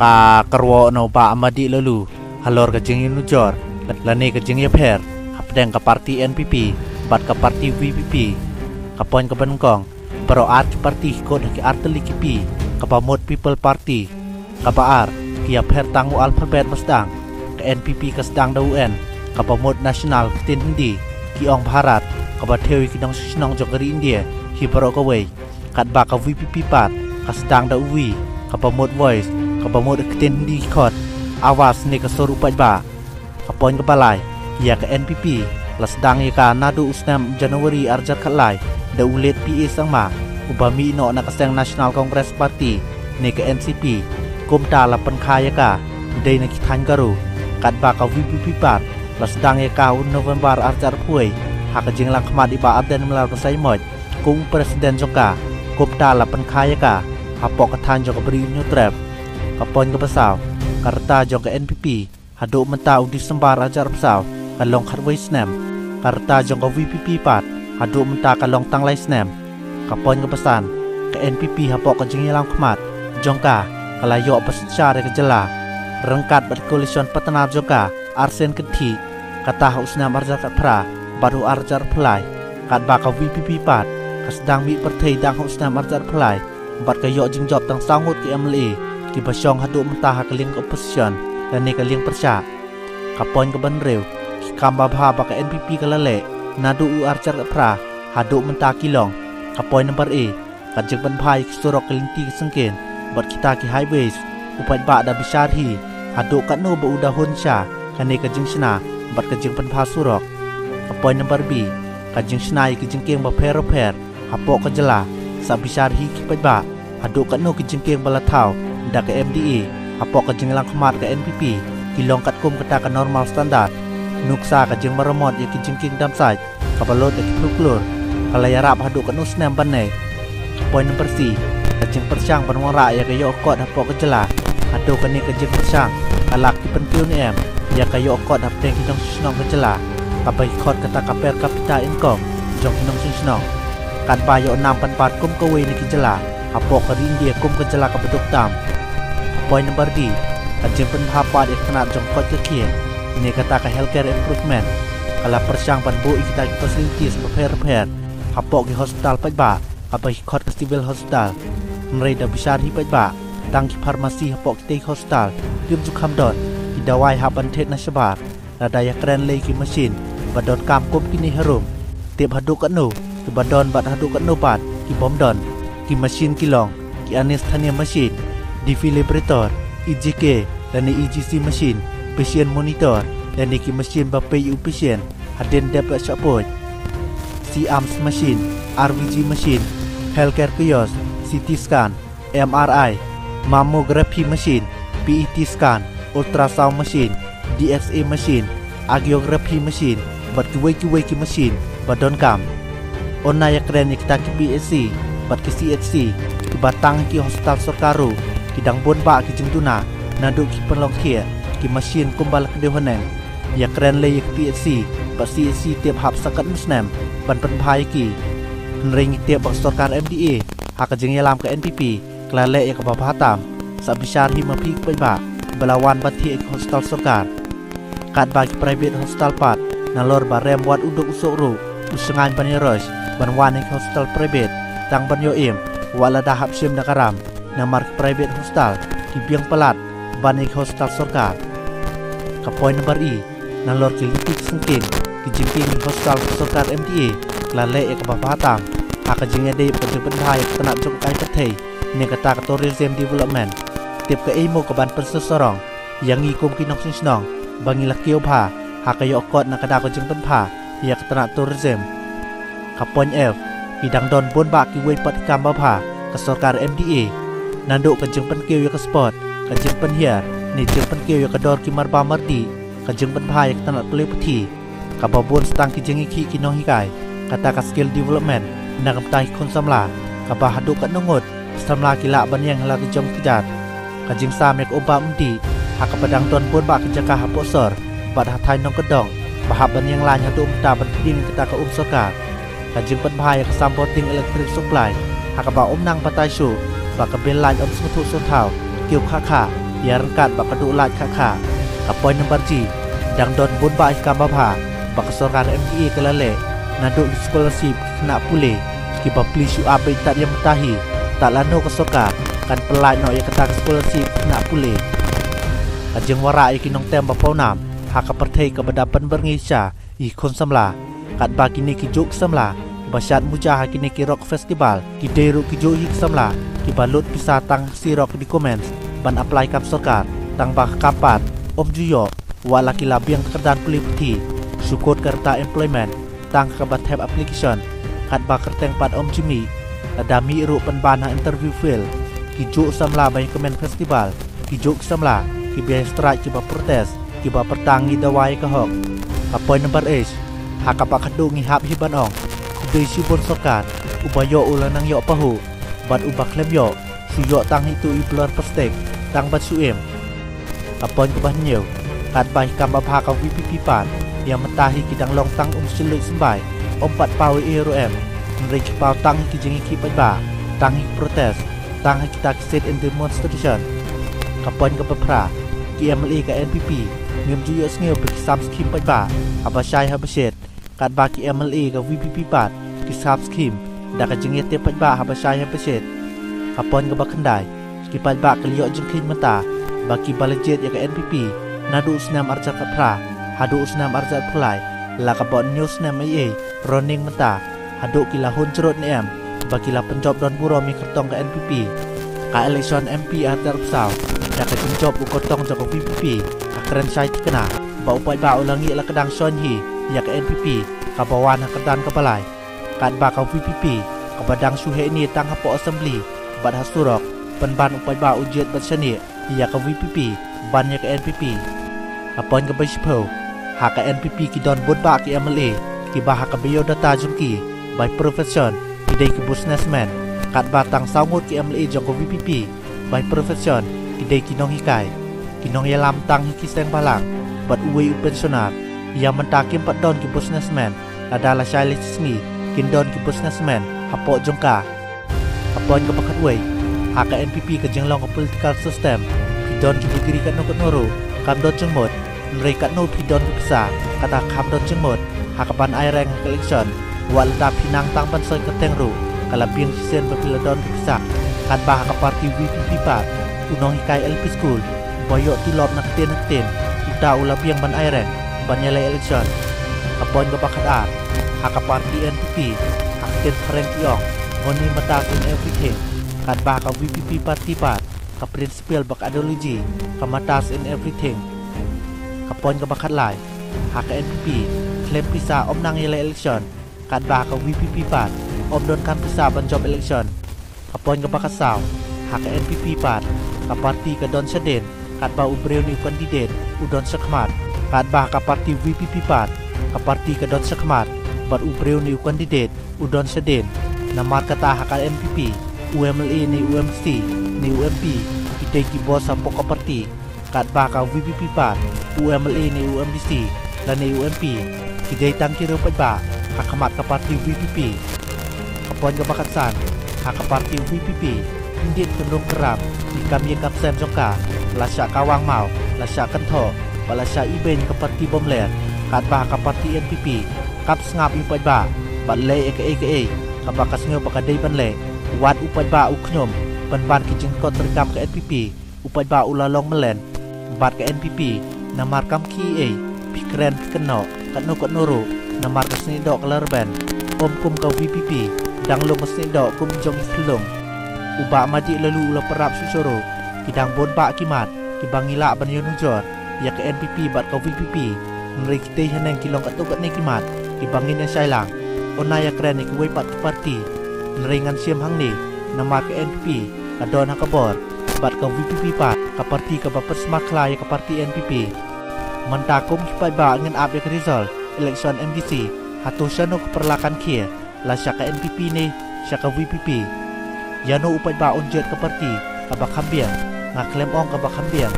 ka karwo no ba amadi lalu halor ka jing nujor lane ka jing per hapdeng ka parti NPP bat ka parti VPP ka poin ka banungkong pero at parti ko ki arteli ki pi ka pamot people party. Ka baar ki per tangu alphabet masdang ka NPP ka sedang da UN ka pamot national tin hindi. Ki ong bharat. Ka bathewi ki dong sinong jogari India. Hi pero ka way kat ba ka VPP pat. Ka sedang da uwi ka pamot voice kapamod ekten di kot awas ni kasoru pajba kapon kabalai ya ke NPP lasdang ika nadu usnam Januari arjar kalai da ulit PA sangma ubami no nakasang National Congress Party ni ke NCP kumta lapan kaya ka day na kitan garu kadba ka vipipipat lasdang ika un November arjar puai hakajing lang kamad iba abdan melar kasay mod kung presiden joka kumta lapan kaya ka hapok katan joka beri nyutrep kapon ke pesau. Karta jong ke NPP hadu menta udi sembar ajar pesau. Kalong khatway snam karta jong ke VPP pat. Hadu menta kalong tanglai snam kapon ke pesan. Ke NPP hapok ke jengilang kemat. Jongka kalayo pescara ke jela. Rengkat bat koalision petenar joka arsen keti kata usnam arjar kat pra baru arjar pelai. Kat baka VPP pat. Kasdang mi pertei dang usnam arjar pelai. Bat kayo jingjob tang sangut ke MLA ki basyong hadu mentah keling opposition dan ni keling persya kapon ke banrew ki kamba bha ba ka NPP kalale nadu u archar pra hadu mentah kilong. Kapon number A kajek ban bhai ki surok keling ti sengken bat kita ki highways upat ba da bishar hi hadu kat no ba uda hun sha kane kajeng sna bat kajeng ban bha surok kapon number B kajeng sna ki jengkeng ba phero pher hapok kajela sa bishar hi ki ba hadu kat no ki jengkeng bala dak ke MDA apok ke jenglang kemat ke NPP kilong kat kum kata ke normal standar nuksa ke jeng meremot ya ki jengking dam saj kapalot ya ki pluklur kala ya rap hadu ke nusnem banai. Poin nomor si ke jeng persyang penwara ya ke yok kot apok ke jelah. Hadu ke ni ke jeng persyang kalak ki pentiu ni em ya ke yok kot hap teng hidong susnong ke jelah. Kapai kot kata kaper kapita inkong jong hidong susnong. Kan bayo enam penpat kum kowe ni ki jelah apok ke rindia kum ke jelah ke betuk tam Poin number D. Kajeng pen hapa di kena jongkot ke kia Ini kata ke healthcare improvement. Kala persyang pan bu kita ke facilities repair-repair Hapok ke hospital paj ba. Apa ikot ke civil hospital. Nrei da bisar hi paj ba. Tang ki farmasi hapok kita ke hospital. Tim juk hamdon Ki hapan tet na syabar Rada ya keren ki mesin Badon kam kum kini harum Tiap haduk kat nu Ki badon bat haduk kat nu pat. Ki bom don. Ki mesin kilong Ki anis tania mesin defibrillator, EJK dan EGC machine, patient monitor dan ki mesin bapai u patient, haden dapat support. C-arms machine, RVG machine, healthcare kiosk, CT scan, MRI, mammography machine, PET scan, ultrasound machine, DXA machine, angiography machine, bat kiwai-kiwai ki machine, badon kam. Onna ya keren kita ki BSC, bat CHC, ki batang ki hospital kidang bon ba ki jingtuna nadu ki perlong kia ki mesin kumbal ke dehonen ya keren le ya PSC ba CSC tiap hap sakat musnem ban pen bhai ki. Nring tiap bak sarkar MDA hak jeng yalam ke NPP klale ya ke bapatam sa bisar hi mapi pe ba belawan bathi ek hostel sarkar kat bagi private hostel pat nalor ba rem wat uduk usuk ru usengan ban rosh ban wan hostel private. Tang ban yo im wala dah hap sim nakaram namar private hostel ki biang pelat bani hostel sorkar. Ka poin nomor i na lor litik sengkin ki jimping hostel sorkar MTA lale e ka bapatam aka jinga de pajeng pendai kena jok kai kathei ne kata ka tourism development. Tip ka imo ka ban persesorong yang i kum ki nok sinong bangi lakio pha haka yo kot na kada ko jeng pen pha ya kata tourism ka poin F idang don bon ba ki wei pat kam ba pha ka sorkar MDA nanduk kajeng penkeu ya ke spot. Kajeng penhiar ni jeng penkeu ya ke dor ki marba mardi kajeng penbhai ya tanat pele peti. Kababun stang ki jengi ki kinong hikai. Kata ka skill development na kaptai kon samla. Kaba haduk kat nungut samla kila banyang la ki jom kijat kajeng sam yak oba mdi hak padang tuan pun ba kejaka hapok sor. Bat hatai nong kedong bahap banyang la nyatu umta ban pidin kita ka um soka. Penbhai ya ke supporting electric supply. Hak ba um patai shu bak kabel lain om semetu sotau kiu kaka biar kan bak kedu lain kaka kapoin nomor ji don bun ba ikam bapa bak kesorkan MIE kelale naduk scholarship kena pulih kibab please you up tak yang mentahi tak lano kesoka kan pelai no ya ketak scholarship kena pulih kajeng wara ikinong tem bapau nam haka perthai kebedapan berngisya ikon samla kat ba kini kijuk samla basyat muja kini kirok festival kideiru kijuk hik samla ki balut pisa tang si rock di comments ban apply kam sorkar tang bah kapat om juyo wala ki labiang kerdan pulih putih sukut kerta employment tang kabat have application kat ba kerteng pat om jimi ada mi ru penbana interview fail ki juk samla bai komen festival ki juk samla ki biaya strike ki ba protes ki ba pertangi dawai ka hok apa number H haka pa kadu ngi hap hiban ong kubei si bon sokat ubayo ulang nang yo pahu bat ubah klem yo. Su yo tang itu i blur perstek tang bat su em apa ke bah nyew kat bai kam ba ka VPP pan. Yang mentahi kidang long tang um silut sembai. Om pat pau em. Nrei pau tang ki jengi ki ba. Tang hi protes. Tang kita sit in demonstration kapan ke pra KMLA ke NPP ngem ju yos ngeu pe sam skim ba. Aba shai ha beshet kat ba KMLA ke VPP pat. Ki sam skim da ka jenget te pa ba aba shai ha beshet kapan ke ba kendai ki pa ba ke liok jeng kin mata ba ki balajet ya ke NPP nadu snam arjat ka pra hadu snam arjat pulai la ka bon news snam ai running mata hadu ki la hun cerut ni em ba ki la penjob don buro mi kertong ke NPP ka election MP atar pesau job u kotong joko VPP ka keren sai tikena ba upai ba ulangi la kedang son hi ya ka NPP ka bawan ka dan ka balai kan ba ka VPP ka badang suhe ni tang ha po assembly bad hasurok pen ban upai ba ujet bat sani ya ka VPP ban ya ka NPP ka pon ka bispo ha ka NPP ki don bot ba ki MLA ki ba ha ka biodata jumki by profession ki dei ki businessman. Kat batang saungut ki MLA joko VPP by profession idei kinong hikai kinong yalam tang hiki seng balang bat uwe u pensionar yang mentakim pat don ki businessman adalah shai sni kin don ki businessman hapo jongka apon ke pakat uwe haka NPP ke jenglong ke political system. Ki don ki digiri kat no kat noro kam nrei kat no pi don ki pesa kata kam jengmot hakapan aireng election wal da pinang tang pan soy keteng ru kala piang sisen bapila don ki pesa kan bah ka parti VPP pat unong ikai LP School. Boyok tilop nak ten ten kita ula biang ban airen ban election. Kapon ka bakat ar haka party NPP hak ten karen tiong ngoni mata in everything kat ba ka VPP party pat ka principal bak ideology ka matas in everything kapon ka bakat lai haka NPP klaim pisa om nang yalai election kat ba ka VPP pat om don kan pisa ban job election kapon ka bakat saw haka NPP pat ka parti ka Don Saden kat ba ubreo ni kandidat udon sakmat kat ba ka parti VPP pat ka parti ka Don sakmat bat ubreo ni kandidat udon Saden namar kata haka MPP UMLA ni UMC ni UMP kita ki bos sa ka parti kat ba ka VPP pat UMLA ni UMDC dan ni UMP kita tang kiro pa ba hakamat ka parti VPP kapon ka bakatsan haka parti VPP hindi kendung kerap di kami kapsen jongka lasya kawang mau lasya kento balasya iben ke parti bomler kat bah ka parti NPP kap ngap ipai ba bat le eke eke e kabakas ngeu pakadai ban le wat upai ba uknyom ban ban ki jing kot terkam ke NPP upai ba ulalong melen bat ke NPP namar kam ki e pikren keno kat no kat noro namar kasni dok lerben om kum ka VPP dang lo kasni dok kum jong selong uba mati lalu ula perap susoro kidang bon ba kimat kibangila ban yunujor ya ke NPP bat ka VPP nri kita haneng kilong katuk kat ni kimat kibangin yang sailang onaya keren ni kuwai pat parti nringan siam hang ni. Nama ke NPP kadon hakabor bat ka VPP pat. Ka parti ka bapat smakla ya ka parti NPP mentakum kipai ba ngin ap ya ke result election MDC hatu syano keperlakan kia. La syaka NPP ni syaka VPP Yano upat ba unjet ke parti kabak hambiang. Nga klem ong kabak hambiang.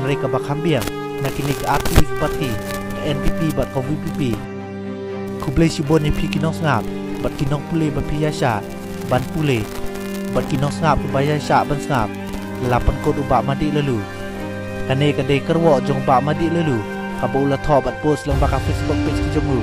Nri kabak hambiang. Na kini ka aktif parti ka NPP bat ka VPP คุเบลชิบนในพี่กินนองสนาบบัดกินน้องปุเลบัดพิยาชาบันปุเลบัดกินน้องสนาบบัดยาชาบันสนาบลับปันกดอุบะมาดิลลูกันเนกันเดกระวอจงบะมาดิลลูขับบุละทอบัดโพสลงบักเฟซบุ๊กเพจกิจมู